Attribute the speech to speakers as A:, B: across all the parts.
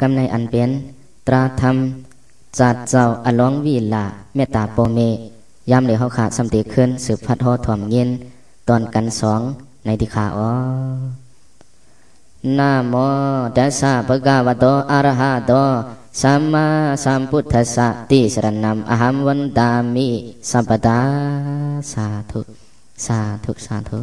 A: กำในอันเป็นตราธรรมจัดเจ้าอลองวีลาเมตตาโปเมยามเหลือเขาขาดสำติขึ้นสืบพัดหอถ่อมเย็นตอนกันสองในที่ขาอ๋อนะโมตัสสะภะคะวะโตอะระหะโตสัมมาสัมพุทธัสสะติสรณัมอหัมวันตามิสัพพตาสาธุสาธุสาธุ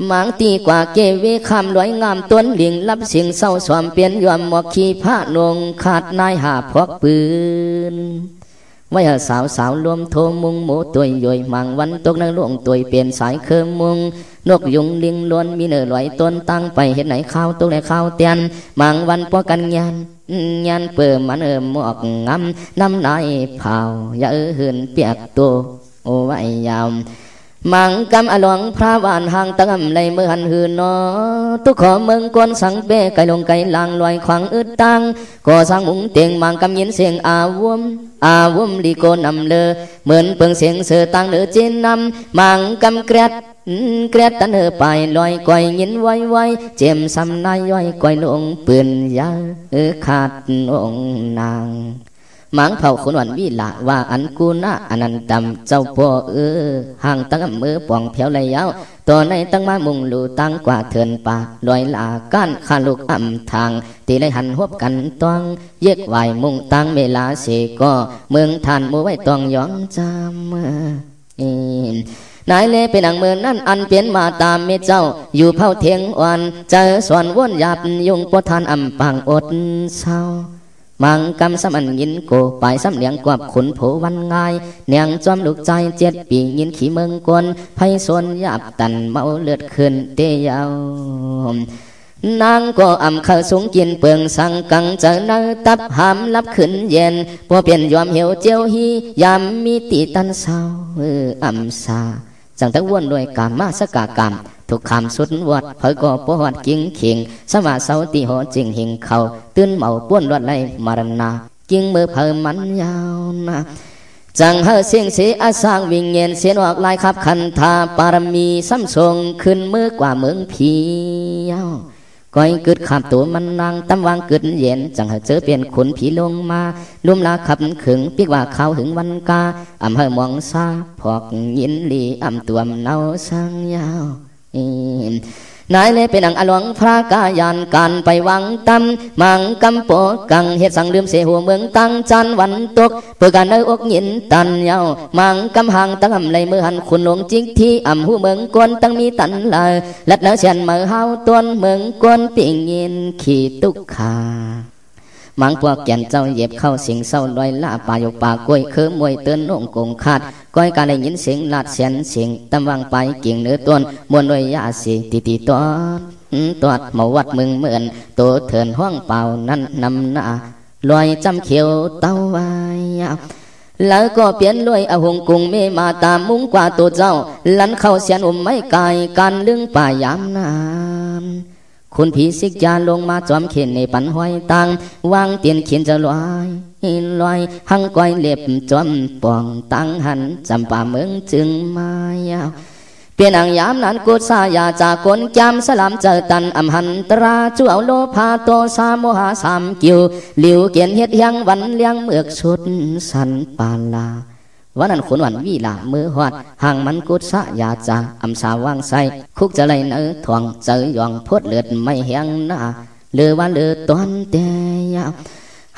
A: มังปวกเยี่ยมงอกว่าเกคึกหลันสันก้านป้านต่างดวงนางปปตาอัลวะอมก้อยเถื่อนห้วยลึงป่ามังปอกปทานตันเสียนเจอคำเจ้ายาวมังตีกเวคำลอยงามต้นหลิงรับสิ่งเศร้าสวมเปลี่ยนยอมหมอกขีผ้านงขาดนายหาพกปืนไว้สาวสาวรวมโทมุงหมูตัวย่อยมังวันตกในหลวงตัวเปลี่ยนสายเคมมุงนกยุงลิงล้วนมีเนื้อลอยต้นตั้งไปเห็นไหนข้าวตกในข้าวเตียนมังวันปอกันยันยันเปิ่มมันเอิมหมอกงำน้ำนายเผาอย่าเออหืนเปียกตัวโอ้ไว้ยาว มังกำอลวงพระวานหางตะกำเลยเมื่อหันหืนนอทุกขอเมืองกวนสังเปไก่ลงไก่ลางลอยขวางอึดตังก่อสร้างมุงเตียงมังกำยินเสียงอาวุมอาวุมลีโกนำเลอเหมือนเปิงเสียงเสือตังเนือจีนนำมังกำเกลียดเกลียดตันเออไปลอยก่อยยินไว้ไว้เจียมซ้ำนายย่อยก่อยลงปืนยาเออขาดองนาง มังเผาขนวันวิละว่าอันกูนะอนันตำเจ้าพ่อเออห่างตั้งมือป่องเพียวเลยยาวตัวในตั้งมามุงลูตั้งกว่าเถินป่าลอยลาก้านขาลูกอ่ำทาง ตีเลยหันหวบกันตวงเยกไหวมุงตั้งเวลาเสก็เมืองทานมูไว้ตองย้อนจำนายเลเป็นอังเมืองนั่นอันเปลี่ยนมาตามเมเจ้า อยู่เผาเทียงวันเจอส่วนวนหยาบยุงปวดทานอ่ำปังอดเศร้า มังกำสมันยินโกไปสำเลียงกวบขุนโผวันง่ายเนียงจอมลูกใจเจ็ดปียินขี่เมืองกวนไพส่วนยาบตันเมาเลือดขึ้นเตยาวนางก็อ่ำข้าสูงกินเปลืองสังกังเจอนาตับหามลับขึ้นเย็นพอเปลี่ยนยอมเหี่ยวเจียวฮียามมีตีตันเศร้าอออ่ำซา สังตะวนด้วยกามมาสกากรรมทุกคำสุดวัดเผยก่อปวดกิ่งขิงสมาเสาตีหอจิงหิงเขาตื่นเมาป้วนรวดไล่มารณากิ่งมือเผยมันยาวนะจังเฮเสียงเสียอาสางวิ่งเงียนเสียนออกลายขับคันธาปารมีซ้ำทรงขึ้นมือกว่าเมืองพียาว ก้อยกึดขับตัวมันนางตั้มวางกึดเย็นจังเฮเจอเปลี่ยนขนผีลงมาลุ่มลาขับขึงปีกว่าเขาหึงวันกาอำเฮอมองซาพอกยินลีอำตัวมเนาสางยาว นายเลยเป็นอังอลวงพระกายานการไปวังตำมังกำโปกังเหตุสังลืมเสียหัวเมืองตั้งจันวันตกเปิดการเนอกยินตันเยามังกำหังตั้งอำไรเมือหันคุณหลวงจิกที่อ่ำหูเมืองกวนตั้งมีตันลายลัดเนื้อเชียนมือเฮาตวนเมืองกวนปิงยินขี่ตุกขา มังพวกแก่นเจ้าเย็บเข้าสิงเศร้าลอยล่าป่ายกป่ากล้วยคือมวยเตือนนงกงขาดก้อยการได้ยินเสียงลาดเสียนเสียงตำวังไปกิ่งเนื้อต้นมวนด้วยยาสีตีตีตอดตอดหมาวัดมึงเหมือนตัวเถินห้องเป่านั้นนำหน้าลอยจำเขียวเต้าไว้แล้วก็เปลี่ยนลอยอหงกุงเมมาตามมุ้งกว่าตัวเจ้า ลันเข้าเสียนอมไม่ไกลการลึงป่ายามน้ำ คุณผีสิกยาลงมาจอมเข็นในปันห้อยตังวางเตียนเขียนจะลอยลอยหังก้อยเล็บจอมป่องตังหันจำป่าเมืองจึงมายาวเปลี่ยนอังยามนั้นกุศายาจากคนจำสลามเจอตันอำหันตราจูเอาโลพาโตสามโมหาสามกิวหลิวเกียนเฮ็ดยังวันเลี้ยงเมือกสุดสันปาลา วันนั้นขนวันวีลามือหอดห่างมันกุศยาจาอำสาวางใสคุกจะไรเนื้อทวงเจอยองพดเลือดไม่แหงหน้าเลือว่าเลือตอนเตีย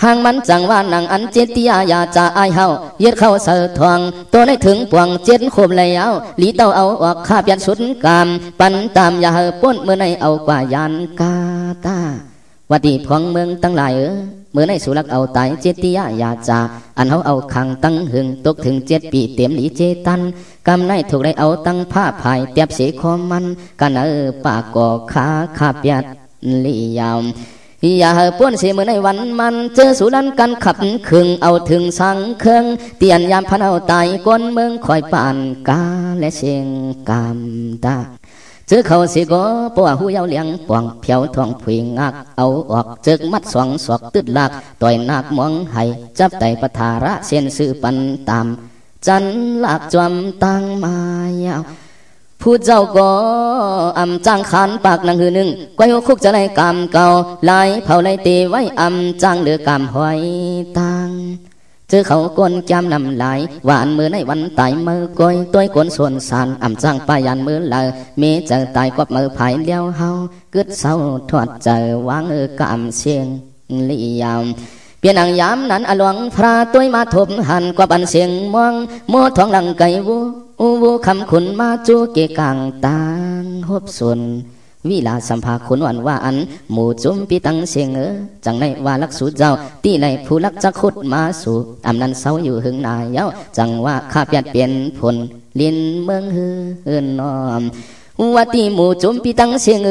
A: ห่างมันจังว่านังอันเจติยายาจาไอเฮาเย็ดเข้าเสือทวงตัวในถึงปวงเจ็ดขมเลยเอาลีเต้าเอาออกข้าเปียนสุดกาม ปันตามยาเฮป้นเมื่อในเอากว่ายานกาตาวัดดีพองเมืองตั้งหลายเออ เมื่อในสุรักเอาตายเจติยายาจา อันเขาเอาขังตั้งหึงตกถึงเจ็ดปีเต็มหลีเจตันกำในถูกได้เอาตั้งผ้าภายเตียบเสคอมันกันเออปากก่อขาขาเปียดลียาวอย่าป้วนเสียมือในวันมันเจอสุรันกันขับขึงเอาถึงสังเครื่องเตียนยามพันเอาตายก้นเมืองคอยป่านกาและเสียงกามตา เจอเขาสิก็ปวหูยาวเลี้ยงปวงเพียวทองผุยงักเอาออกเจกมัดสองสอกตึดลักต่อยนักมองให้จับไตปทาระเส้นซื้อปันตาม จันลักจวมตั้งมายาวผู้เจ้าก็อำจ้างขานปากนังหือหนึ่งก้อยคุกจะไล่กรรมเก่าไล่เผาไล่ตีไว้อำจ้างเดือกรรมหอยตัง เจอเขากวนจำนำลายหวานมือในวันตายมือก้อยตัวกวนส่วนสารอำจ้างปายันมือเลยมีเจอตายกบมือภายเลี้ยวเฮากึดเศร้าทอดเจอวางเออกรรมเสียงลียามเปลี่ยนอังยามนั้นอลวงพระตัวมาทบหันกว่าบันเสียงมองโมทองหลังไก่วูอูวูคำขุนมาจูเกกังตังฮบส่วน วิลาสัมภาขุนวันว่าอัน หมู่จุมปีตังเสียงเออจังในว่าลักสูเจ้าตีในผู้ลักจะขุดมาสู่อำนันเศร้าอยู่หึงนายเย้าจังว่าข้าเปลี่ยนเปลี่ยนผลลินเมืองฮือนนอมว่าตีหมู่จุมปีตังเสียงเอ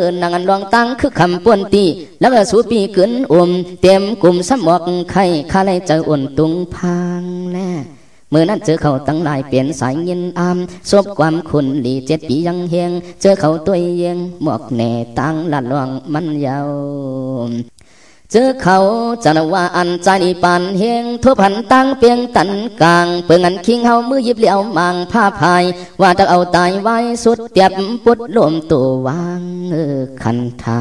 A: อนางอันลองตังคือคำป่วนตีแล้วก็สูปีขึ้นอมเต็มกลุ่มสมอกไข่ข้าเลยเจออ่นตุงพังแน่ เมื่อนั้นเจอเขาตั้งหลายเปลี่ยนสายเงินอามซบความคุณหลีเจ็ดปียังเฮงเจอเขาตัวเยงหมวกแหน่ตั้งลัดลวงมันยาวเจอเขาจะนว่าอันใจปานเฮงทั่วพันตั้งเปียงตันกลางเปิงอันคิงเฮามือยิบเหลียวมังผ้าพาย ว่าจะเอาตายไว้สุดเตียบปุดลมตัววางเออคันทา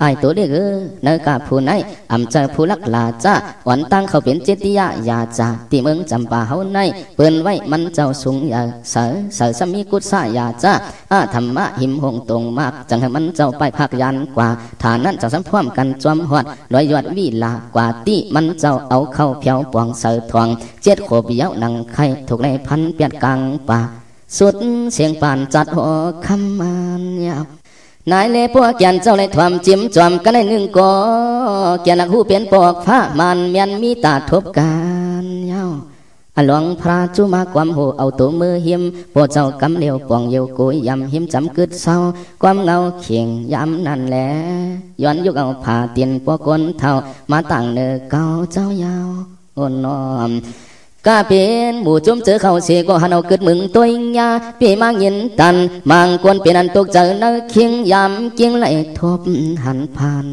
A: ไอตัวเด็กเออเนกาผู้ไหนอำเจอผู้ลักลาจ้าวันตั้งเขาเป็นเจติยายาจ้าที่เมืองจำปาเฮาในเปิ้นไว้มันเจ้าสูงยาเสือเสือสมีกุศายาจ้าอาธรรมะหิมหงตรงมาก จังให้มันเจ้าไปพักยันกว่าฐานนั้นจะสัมพวมกันจอมหอดลอยยอดวิลากว่าตีมันเจ้าเอาเข้าเพียวปวงเสือทองเจ็ดโขบเย้านังไข่ถูกในพันเปียดกลางป่าสุดเสียงป่านจัดหัวคำมันยาว นายเลพวกแกนเจ้าเลยทวามจิ้มจอมกันในหนึ่งก่อแกนักหูเปลี่ยนปอกผ้ามันเมียนมีตาทบกันเย้าอหลวงพระจุมาความโหเอาตัวมือหิมปวดเจ้ากำเลียวปองเยวกุยยำหิมจำกึดเศร้าความเงาเขียงยำนั่นแหละย้อนยุกเอาผ่าเตียนปวกนเท่ามาตั้งเนื้อเก่าเจ้ายาวอ่อนน้อม กาเป็นหมู่จุ่มเจอเขาเสียก็หันเอาเกิดมึงตัวยาปีมางยินตันมังกวนเป็นอันตกเจอนื้อเคียงยำเกียงไหลทบหันพัน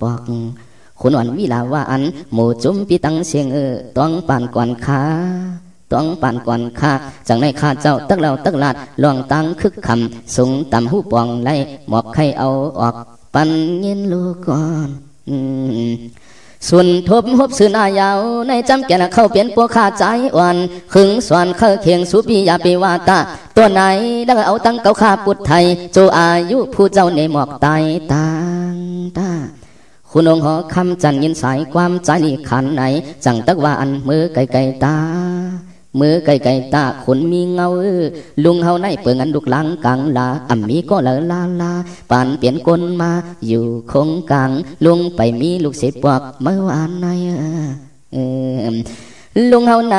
A: ปอกคุณวันวิลาว่าอันหมู่จุ่มปีตังเสียงเออต้องปานก่อนขาต้องปานก่อนขาจังในข้าเจ้าตักเราตักลาดลองตังคึกคำสูงต่ำหูปองไล่หมอกไข่เอาออกปันเงินลูกก่อน ส่วนทบหบสื่อนายาว ในจำแก่นเข้าเปลี่ยนปัวขาใจอ่อนขึงสวนเข้าเคียงสุปียาปีวาตาตัวไหนดังเอาตั้งเก่าขาปุดไทยโจอายุผู้เจ้าในหมอกตายตางตาคุณองหอคำจันยินสายความใจนี่ขันไหน จังตักว่าอันมือไกลไกลตา มือไก่ไก่ตาขนมีเงาลุงเฮาในเปิงอันดุกหลังกังลาอ่ำมีก็เลลาลาปานเปลี่ยนกลมา อยู่คงกังลุงไปมีลูกศิษย์ปอกเมื่อวานในลุงเฮาไหน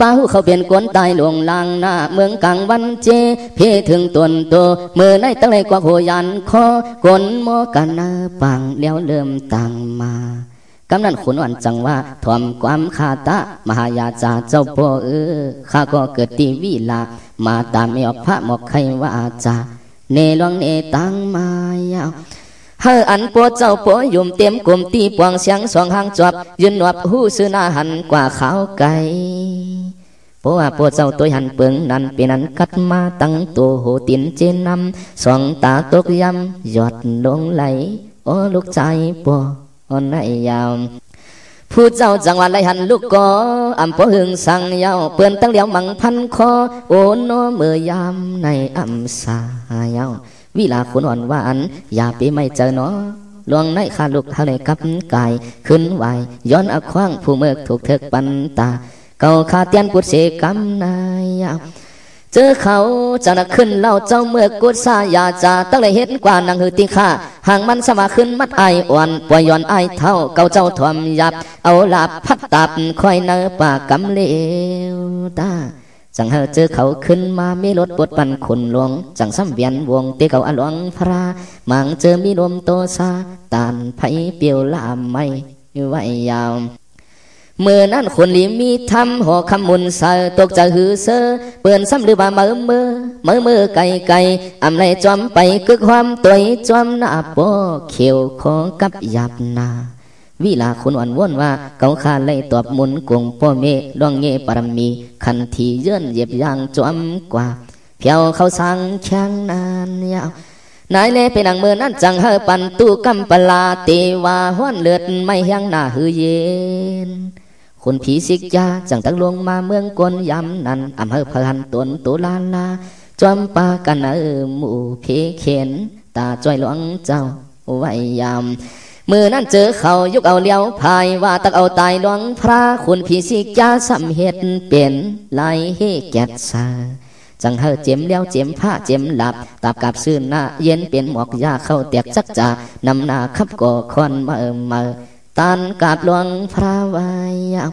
A: ป้าหูเขาเปลี่ยนกวนตายหลวงลางหน้าเมืองกังวันเจ เพถึงตนโตมือในตั้งไรกว่าโหยันคอกนโมกันนาปังแล้วเริ่มตังมา กำนันขุนวันจังว่าทอมความขาตะ มหายาจาเจ้าพ่อเออข้าก็เกิดตีวิลา มาตามไม่ออกพระหมอกใครว่าจาเนลองเนตังมายาวเฮออันปัวเจ้าปัวยุ่มเต็มกลมตีปวงเสียงสองหางจวบยืนหนวบหูซื้อหน้าหันกว่าขาวไก่เพราะว่าปวเจ้าตัวหันเปิงนั้นเป็นนั้นกัดมาตั้งตัวโหตินเจนนำสองตาตกยำหยอดลงไหลโอ้ลูกใจปัว อนในยาวผู้เจ้าจังหวัดไรหันลูกกออำพหึงสั่งยาวเปื่อนตั้งเหลียวมังพันคอโอนโนเมื่อยามในอำสายาววิลาคุณอ่อนวันอย่าไปไม่เจอเนาะลวงในขาลูกเทะเลกับกายขึ้นไหวย้อนอักว้างผู้เมือกถูกเถิกปันตา เก่าขาเตียนปุดเสกำนายาว เจอเขาจะนักขึ้นเล่าเจ้าเมื่อกุศายาจาตั้งเลยเห็นกว่านางหือติข้าห่างมันสมาขึ้นมัดไออ่อนปวยย้อนไอเท่าเก่าเจ้าถ่วมยับ เอาหลับพัดตับคอยเนื้อปากกำเลวตาจังเฮอเจอเขาขึ้นมามีรถปวดปันขุนหลวง จังซ้ำเวียนวงเตเขาอลวงพระมังเจอมีลมโตซาตานไผเปียวลามไม่ไว้ยาว เมื่อนั้นคนลีมีทำหอคำมุนเสอตกจะหือเสอเปื่อนซ้ำหรือว่าเมื่อเมื่อเมื่อเมื่อไก่ไก่อำไรจอมไปกึกความตัวจอมหน้าปอเขียวขอกับหยับนาวิลาคุณอ่อนว่นว่าเกาคาไล่ตอบมุนกงพ่อเมดวงเงปรมี คันทีเยื่อนเยียบยางจอมกว่าเพียวเขาสังแข้งนานยาวนายเล่เป็นนังเมื่อนั้นจังเฮปันตู้กำปลาเตวาห้วนเลือดไม่เฮียงหน้าหือเย็น คนผีสิกยาจังตั้งลวงมาเมืองกวนยำนันอำเภอพันตนตุลาลาจอมปากันเออหมู่เพเข็นตาจ้อยหลวงเจ้าไว้ยามมือนั้นเจอเขายุกเอาเลี้ยวพายว่าตักเอาตายหลวงพระคุณผีสิกยาสำเหตุเป็นลายเฮแกดซาจังเฮอเจ็มเลี้ยวเจ็มผ้าเจ็มหลับตับกับซื่นหน้าเย็นเป็นหมอกยาเข้าแตกจักจ่านำหน้าขับก่อคอนมาเอมมา ตานกาบหลวงพระวายา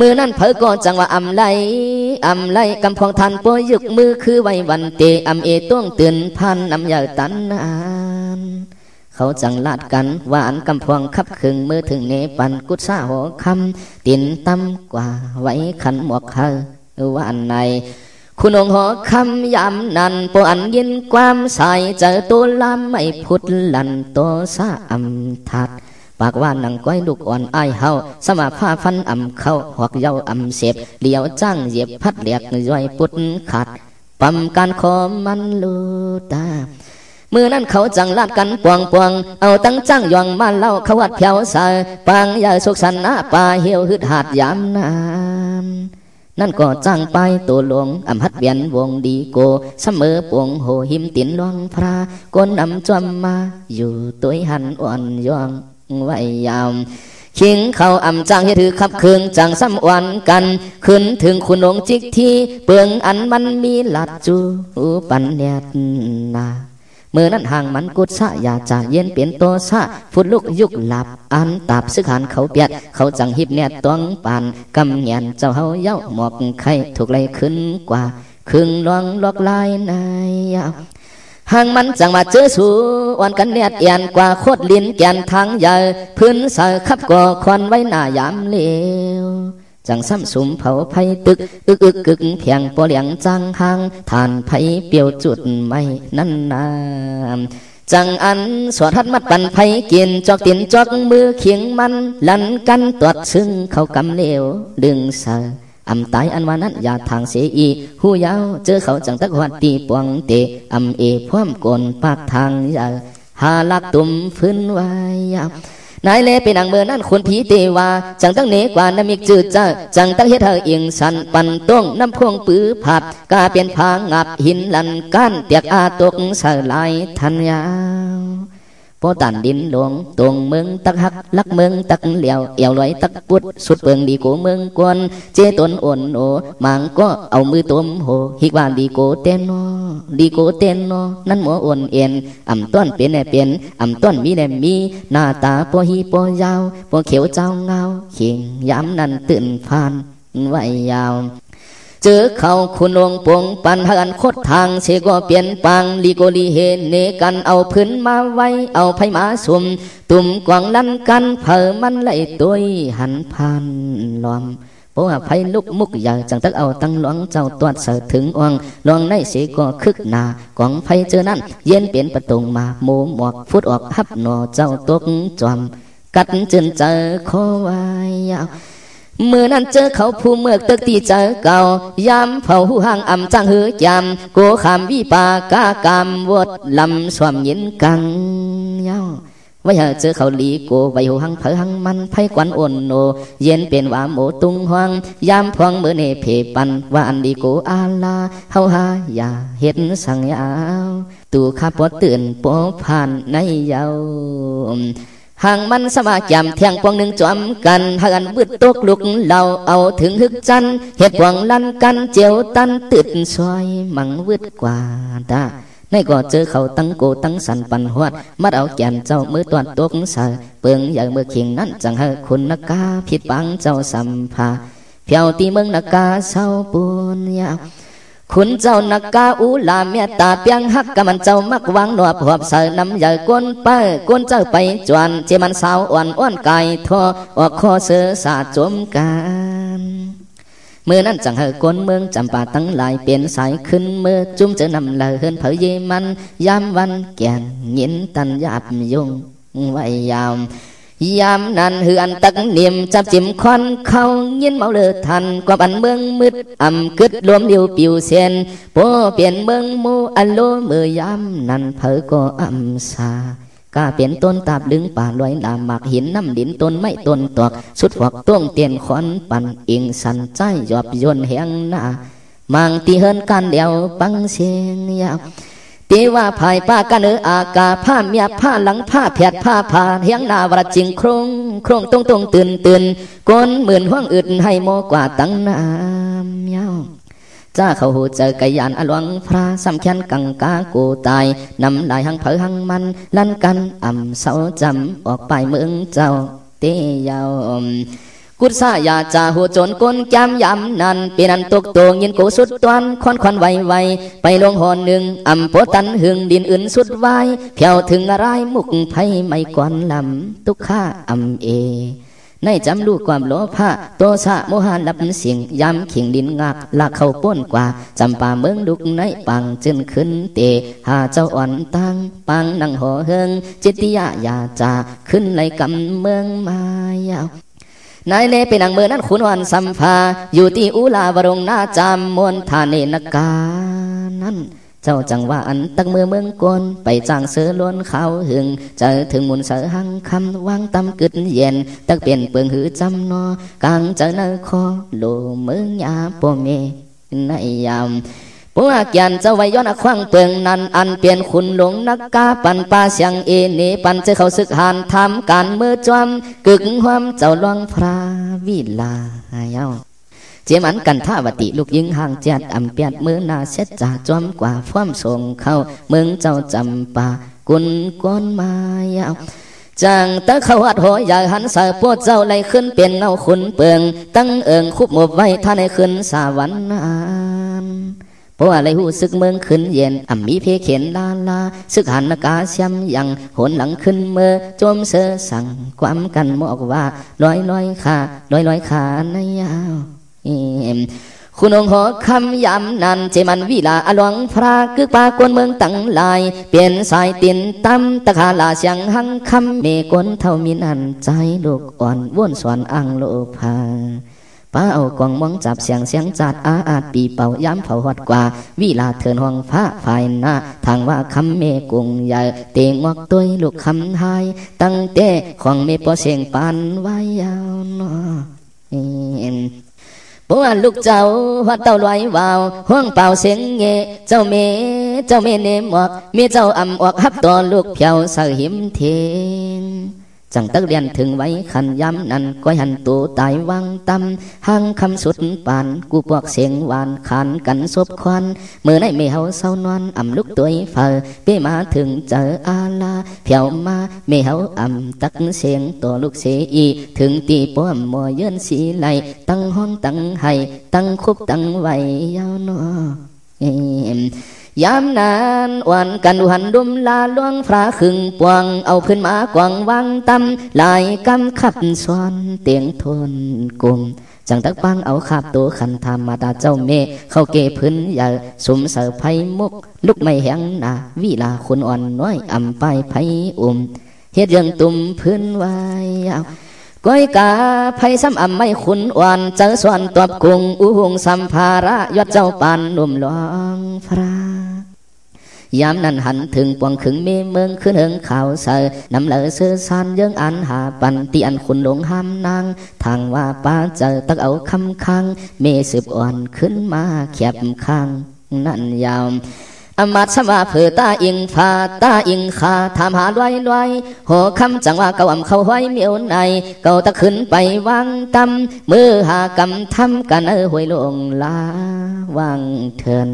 A: มือนั้นเผอก่อนจังว่าอำไลอำไลกำพองทันปอยยุกมือคือไว้วันเตอำเอต้องตือนพันนำยาตันนานเขาจังลาดกันหวานกำพวงขับขึงมือถึงเนปันกุศาหัวคำตินตำกว่าไว้ขันหมวกเฮว่าอันในคุณองหอคำยำนันปอันยินความใสเจอตัวลำไม่พุดลันโตสะอำทัด ปากว่านังก้อยลูกอ่อนไอเฮาสมาผ้าฟันอ่ำเข้าหอกเยาอ่ำเสพเลี้ยวจ้างเหยียบพัดเหลียกย่อยปุดขาดปั๊มการคอมันลูตาเมื่อนั้นเขาจังลาดกันปวงปวงเอาตั้งจ้างยองมาเล่าเขาวัดเพียวสายปางยาสุกสันนาป่าเหี่ยวหึดหาดยามนานนั่นก็จ้างไปตัวหลวงอำหัดเวียนวงดีโกเสมอปวงโหหิมตินลวงพระก้นอำจวมมาอยู่ตัวหันอ่อนยอง ไว้ยาวขิงเขาอ่ำจางเฮถือขับเคืองจังซ้ำวันกัน ขึ้นถึงคุณองจิกที่เปลืองอันมันมีหลัดจูปันเนียนาเมื่อนั้นห่างมันกุศะยาจ่าเย็นเปลี่ยนตัวซะฟุดลุกยุกหลับอันตับสึกหันเขาเปียด เขาจังหิบเนี่ยต้องปานกำเงียนเจ้าเฮาเย้าหมอกไข่ถูกไล่ขึ้นกว่าคึงลวงลอกลายนายา ห่างมันจังมาเจอสูวันกันเนียดเอียนกว่าโคตรลินแกนทางใหญ่พื้นสายขับก่อควันไว้หน้ายามเลวจังซ้ำสุมเผาไผ่ตึก อึกอึกกึกเพียงปอเลียงจังหางทานไผ่เปียวจุดไม่นั่นนาจังอันสวดทัดมัดปันไผ่กินจอกตินจอกมือเขียงมัน ลันกันตรวจซึ่งเขากำเลวดึงเสอ อำตายอันวานั้นอย่าทางเสียอีหูยาวเจอเขาจังตักหัดตีปวงเตะอำเอพร้อมกลปากทางยาหาลักตุ่มฟื้นวายนายเลเป็นนางเมื่อนั้นคนผีเตวาจังตั้งเนกว่าน้ำมิกจืดจ้าจังตั้งเฮ็ดเธอเอียงสันปันต้งน้ำพวงปื้อผัดกาเป็นพางับหินลันก้านเตียกอาตกสลายทันยาว พอตันดินหลวงตรงเมืองตักหักลักเมืองตักเหลียวเอียวลอยตักปุดสุดเปิงดีโกเมืองกวนเจตนอ่อนโอมังก็เอามือต้มโหฮิกว่าดีโกเตนโนดีโกเตนโนนั่นหมออ่อนเอ็นอ่ำต้นเป็นแน่เป็นอ่ำต้นมีแน่มีหน้าตาปอฮีปอยาวปอเขียวเจ้าเงาเขียงย้ำนั่นตื่นพานไว้ยาว เจอเขาคุณลงปวงปันหันคดทางเสก็เปลี่ยนปังลีโกลีเฮนเนกันเอาพื้นมาไว้เอาไผมาสุ่มตุ่มกวางลันกันเผอมันไหลตัวหันพันลอมเพราะว่าไผลุกมุกอยากจังตักเอาตั้งหลวงเจ้าตวดเสถึงอ่งหลองในเสก็คึกนากองไผเจอนั่นเย็นเปลี่ยนประตูมาโมหมอกฟุดออกฮับหนอเจ้าตกจอมกัดจนเจอขอว้ยาว เมื่อนั้นเจอเขาผู้เมือกตึกตีเจอเก่ายามเผาหูห่างอำจังหือยามโกขามวิปากากามวดลำสวมยินกังเย้าไว้เหเจอเขาลีโกไว้หูหังเผอหังมันไพ่กวนอ่อนโน เย็นเป็นว่าโมตุงหวงยามพวงเมื่อเนเพปันว่าอันดีโกอาลาเฮาหาอย่าเห็นสังยาวตูข้าปอตื่นปอผ่านในเยา ห่างมันสมาจำเทียงปวงหนึ่งจอมกันหากันบืดตกลุกเราเอาถึงฮึกจันเห็ดหวงลั่นกันเจียวตันติดซอยมังวืดกว่าตาในก็เจอเขาตั้งโกตั้งสันปันหวดมัดเอาแกนเจ้ามือตวนตกสาเปิงอย่างมือเขียงนั้นจังเฮคุณนักกาผิดบังเจ้าสัมภาเพียวตีเมืองนักกาเศร้าปูนยา คุณเจ้านักกาอูลาเมียตาเปียงฮักกะมันเจ้ามักวางหนวบหอบเสน้ำใหญ่ก้นเป้ก้นเจ้าไปจวนเจมันสาวอ่อนอ้วนไก่ทอออกคอเสือสาจมกันเมื่อนั้นจังเฮก้นเมืองจำปาตั้งหลายเปลี่ยนสายขึ้นเมื่อจุ้มเจอนำเลยเฮินเผยเยมันยามวันแก่นยินตันยาบยงไว้ยาว ยามนั้นเฮืออันตักเนียมจับจิ้มควันเข้ายินเมาเลือทันกว่าบันเมืองมืดอ่ำกึดรวมเดียวปิวเสียนโปเปลี่ยนเมืองมูอัลโลเมื่อยามนั้นเผอก็อ่ำซากาเปลี่ยนต้นตาบลึงป่าลอยลามหมากหินน้ำดินต้นไม่ต้นตอกสุดหวักต้วงเตียนขอนปั่นอิงสันใจหยอบยนแหงหน้ามังตีเฮินกันเดียวปังเสียงยาว ตีว่าภายป้ากันเอออากาผ้าเมียผ้าหลังผ้าเพียดผ้าผ่าเฮียงนาวรจิงโครงโครงตรงตรงตื่นตื่นก้นหมื่นห้องอึดให้โมกว่าตั้งน้ำยาวจ้าเขาหูเจอกยานอลวงพระสำคัญกังกากูตายนำลายหังเผอหังมัน ลั่นกันอ่ำเสาจำออกไปเมืองเจ้าเตยาว กุศายาจาหัวจนกนจำยำนันเปนันตกตงยินกูสุดตวนคอนคอนไวไวไปลงหอนหนึ่งอ่ำโปตันหึงดินอื่นสุดไวเพียวถึงอะไรมุกไพไม่กวนลำตุกข้าอ่ำเอในจำลูกความโลภะโตสะโมหะลับเสียงยำขิงดินงักลักเข้าป้นกว่าจำป่าเมืองลุกในปังจึนขึ้นเตหาเจ้าอ่อนตั้งปังนังหอเฮงจิติยายาจาขึ้นในกำเมืองมายาว นายเลเป็นนังเมือนั้นขุนวันสัมภาอยู่ที่อุลาวรงนาจามมวนทานเนกานั้นเจ้าจังว่าอันตักมือเมืองกนไปจ้างเสือล้วนเขาหึงเจอถึงมุนเสือหังคำวางตำกึดเย็นตักเปลี่ยนเปลืองหือจำนอกลางเจอเนคอโลเมืองยาปเมในยาม พวกยันจะไว้ย้อนควังเปิงนันอันเปลี่ยนขุนหลงนักกาปันปาเสียงเอเนปันเจเขาศึกหานทำการเมื่อจวมกึกหวามเจ้าลองพระวิลาเยาเจมันกันท่าวติลูกยิงห่างเจ็ดอำเปียดมือนาเช็ดจ่าจวมกว่าฟ้อมส่งเข้าเมืองเจ้าจำปากุนก้นมายาวจังตะเขาวัดหอยใหญ่หันสายปวดเจ้าไหลขึ้นเป็นเงาขุนเปิงตั้งเอิงคุบหมบไว้ท่านให้ขึ้นสาวันนานเพราะอะไรหูสึกเมืองขึ้นเย็นอ่ำมีเพเข็นลาลาสึกหันนากาเสียมยังหนหลังขึ้นเมื่อจมเสือสั่งความกันบอกว่าลอยลอยขาลอยลอยขาในยาวคุณองค์หอคำยำนันเจมันวิลาอลวงพระกึกปากวนเมืองตั้งลาย เปลี่ยนสายตินตำตะขาลาเสียงหังคำเมกวนเท่ามินันใจลูกอ่อนว่นสวนอังโลภา ป้าเอากองมองจับเสียงเสียงจัดอาอาจปีเป่าย้ำเผาหอดกว่า วิลาเถินห้องฟ้าฝ่ายหน้า ทางว่าคำเมกุงใหญ่ เตงอกตัวลูกคำหายตั้งเต้ของเมปอเสียงปานไว้ยาวนอปวลูกเจ้าหัดเต้าลอยวาวห้องเป่าเสียงเงเจ้าเมเจ้าเมเนมอกเมีเจ้าอ่ำออกฮับตัวลูกเพียวสหิมเทง จังตักเรียนถึงไว้ขันย้ำนั้นก้อยหันตัวตายวังตำหังคำสุดปาน กูปวกเสียงหวานขันกันซบควันเมื่อในเมเฮาเศร้านอนอ่ำลุกตัวเฟอเปมาถึงเจออาลาเพียวมาเมเฮาอ่ำตักเสียงตัวลูกเสียอีถึงตีป้อมมัวเยินสีไหลตั้งห้องตั้งไห้ตั้งคุบตั้งไว้ยาวนอ ยามนานวันกันหันดุมลาลวงฟ้าขึงปวง เอาขึ้นมากวางวังตำลายกำขับสวนเตียงทนกลมจังตักปังเอาขาบตัวขันธรรมาตาเจ้าเมเข้าเกพื้นใหญ่สมเสอไพมุก ลุกไม่แหงนาวิลาคุณอ่อนน้อยอ่ำไปไพอุ่มเฮ็ดยังตุ่มพื้นไว้ก้อยกาไพซ้ำอ่ำไม่ขุนอ่อนเจอส่วนตบกุงอุหงสัมภาระยอดเจ้าปานนุ่มหลวงพระ ยามนั้นหันถึงปวงขึงเมเมืองขึ้นเหิงข่าวเสอนำเลอเสือซานยังอันหาปันตีอันคุณหลงห้ามนาง ทางว่าป้าเจอตักเอาคำคังเมสืบอ่อนขึ้นมาเขียบข้างนั่นยาวอมัดสมาเผือตาอิงฟาตาอิงขาถามหาลอยลอยหัวคำจังว่าเก่าอ่ำเขาห้อยเมียวในเก่าตะขึ้นไปวางตำมือหากำทำกันเออหวยลงลาวางเทิน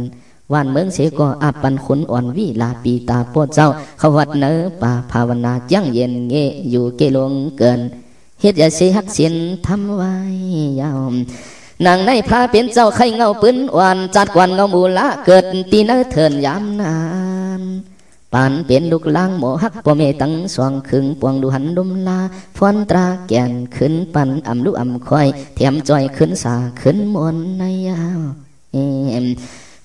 A: วันเมืองเสก็อับปันขุนอ่อนวิลาปีตาพดเจ้าเขาวัดเนอป่าภาวนาจังเย็นเงยอยู่เกลงเกินเฮ็ดอย่าเสียหักเสียนทำไว้ยาวนางในพระเป็นเจ้าไข่เงาปืนอ่อนจัดกวนเงามูละเกิดตีเนเถินยามนานปานเป็นลูกลางหมอฮักปอเมตังสวงขึงปวงดูหันดุมลาฟอนตราแก่นขึ้นปันอำลุอำคอยเทียมจอยขึ้นสาขึ้นมวนในยาวเอ็ม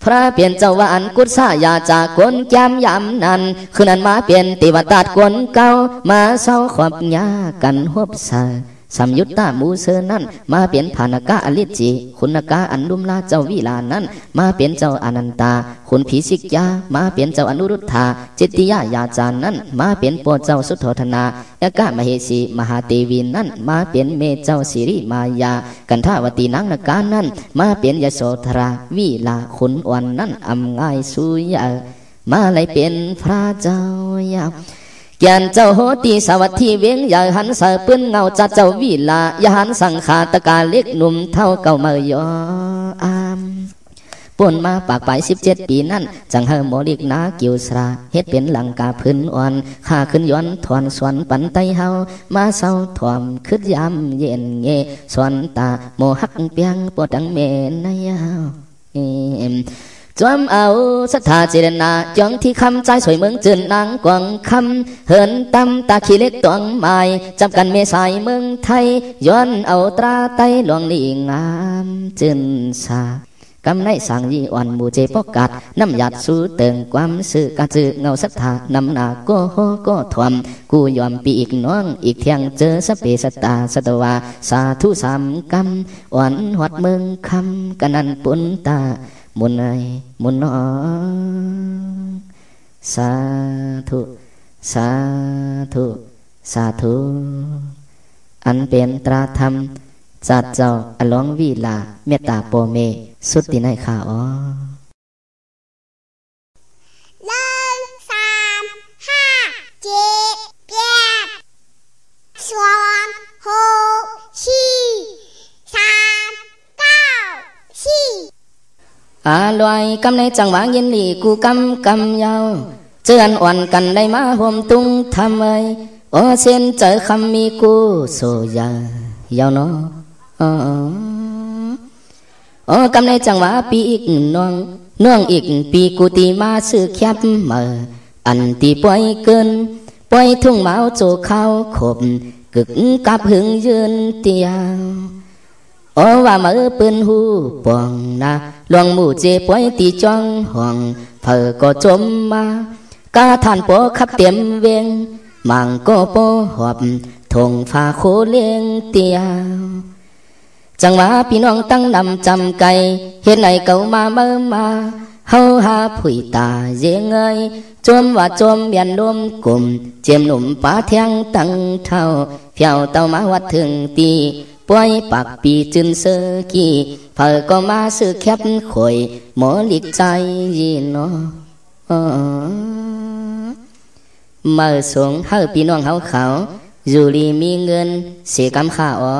A: พระเปลี่ยนเจ้าวานกุศายาจากคนแก้มยำนันคืนนั้นมาเปลี่ยนติวตัดกวนเก่ามาเศร้าขอบยากันหบสา สัมยุตตามูเซนั่น มาเปลี่ยนผานกะอลิจิคุณกาอันลุมลาเจ้าวิลานั้นมาเปลี่ยนเจ้าอนันตา คุณผีสิกยา มาเปลี่ยนเจ้าอนุรุทธาจิตติยายาจานั้นมาเปลี่ยนปวเจ้าสุทโธธนายกะมเหสีมหาเทวีนั้นมาเปลี่ยนเมเจ้าสิริมายา กันทาวตีนังนกานั้นมาเปลี่ยนยโสธราวิลาคุณวันนั้นอำง่ายสุยามาเลยเป็นพระเจ้ายา แกนเจ้าโหตีสวัสดีเวียงอย่าหันเสืปืนเงาจัดเจ้าวิลาอย่าหันสังขาตะกาเล็กหนุ่มเท่าเก่าเมื่อยอามป่นมาปากไปสิบเจ็ดปีนั้นจังเฮโมลิกนากิวสราเฮ็ดเป็นหลังกาพื้นอ่อนข้าขึ้นย้อนถอนสวนปันไตเฮามาเศร้าถ่วมคืดยำเย็นเงสวนตาโมหักเปียงปวดดังเมนในยาว จอมเอาสถาเจรนาจองที่คำใจสวยเมืองจืนนางกวางคำเหินตำตาขี้เล็กตวงไม้จับกันเมสายเมืองไทย ย้อนเอาตราไตหลวงนี่งามจืนสากำในสังยีอ่อนมูเจปกัดน้ำหยัดสู้เติงความสื่อกะจือเงาสัทธานำนาก็โฮก็ทวมกูยอมปีอีกน้องอีกเทียงเจอสเปสตาสตวาสาธุสามกำอ่อนหัดเมืองคำกันนันปุนตา มุนไอมุนนอสาธุสาธุสาธุ อันเป็นตราธรรมจัดเจ้าอลองวีลา เมตตาโปเม สุติในข่าวอ๋อ
B: หนึ่งสามห้าเจ็ด อา
A: ลอยกำในจังหวะเย็นหลีกูกำกำยาวเจือนอ่อนกันได้มาห่มตุ้งทำไมโอเส้นเจอคำมีกูโซยายาวเนาะอ๋อกำในจังหวะปีอีกน้องน้องอีกปีกูตีมาซื้อแคบเมื่ออันตีปล่อยเกินปล่อยทุ่งเมาโจเข้าขบกึกกับหึงยืนเตียว โอว่ามือปืนหูปองนาหลวงหมู่เจ็บไว้ตีจ้องห้องเผอก็จมมากาท่านโปขับเต็มเวงมังก็โปหอบทงฟ้าโคเลี้ ป่วยนรวมกลุ่มเจียมหนุ่มป้าแทงตั้งเท่าเพียวยปากปีจึนเสกีเผอก็มาซื้อแคบข่อยหมอหลีกใจยีนอเมื่อสงเฮาพี่น้องเฮาเขาอยู่รีมีเงินเสียกำข้าอ๋อ